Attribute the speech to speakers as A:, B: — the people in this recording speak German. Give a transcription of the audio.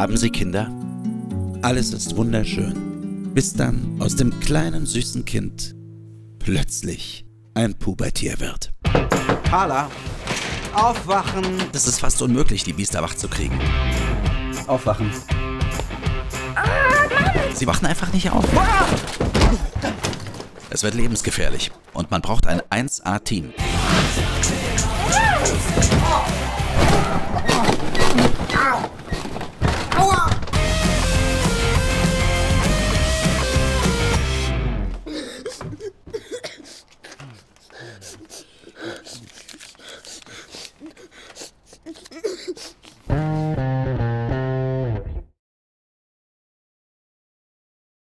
A: Haben Sie Kinder? Alles ist wunderschön. Bis dann aus dem kleinen süßen Kind plötzlich ein Pubertier wird.
B: Carla, aufwachen.
A: Das ist fast unmöglich, die Biester wach zu kriegen.
B: Aufwachen.
A: Sie wachen einfach nicht auf. Es wird lebensgefährlich und man braucht ein 1A-Team.